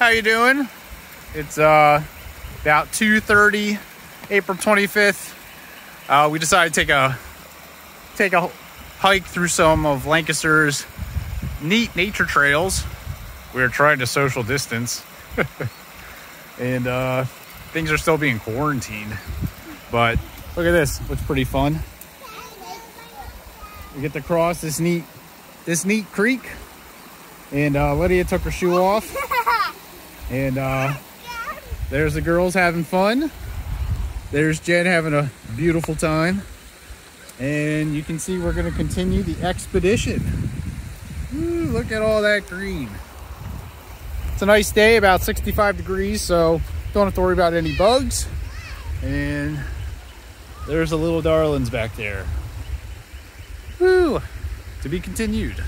How you doing? It's uh, about 2.30, April 25th. Uh, we decided to take a take a hike through some of Lancaster's neat nature trails. We are trying to social distance, and uh, things are still being quarantined. But look at this; looks pretty fun. We get to cross this neat this neat creek, and uh, Lydia took her shoe off, and uh, there's the girls having fun. There's Jen having a beautiful time. And you can see we're going to continue the expedition. Ooh, look at all that green. It's a nice day, about 65 degrees, so don't have to worry about any bugs. And there's the little darlings back there. Woo! To be continued.